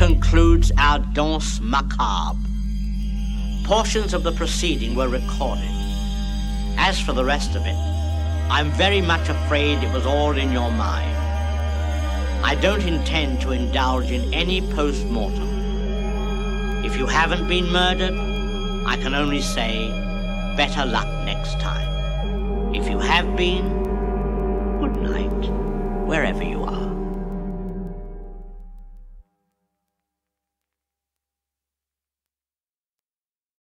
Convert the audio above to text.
concludes our danse macabre. Portions of the proceeding were recorded. As for the rest of it, I'm very much afraid it was all in your mind. I don't intend to indulge in any post-mortem. If you haven't been murdered, I can only say, better luck next time. If you have been, good night, wherever you are.